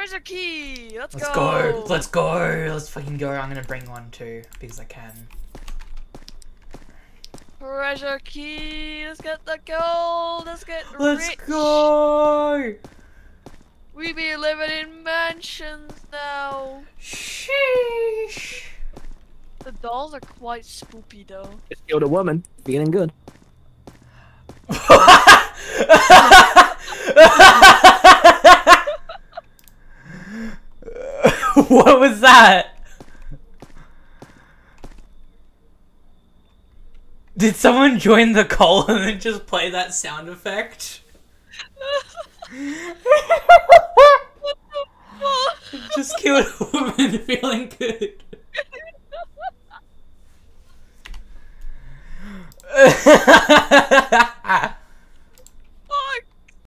treasure key. Let's, Let's go. go. Let's go. Let's fucking go. I'm gonna bring one too because I can. Treasure key. Let's get the gold. Let's get Let's rich. go. We be living in mansions now. Sheesh. The dolls are quite spoopy though. Just killed a woman. Feeling good. what was that? Did someone join the call and then just play that sound effect? just killed a woman feeling good.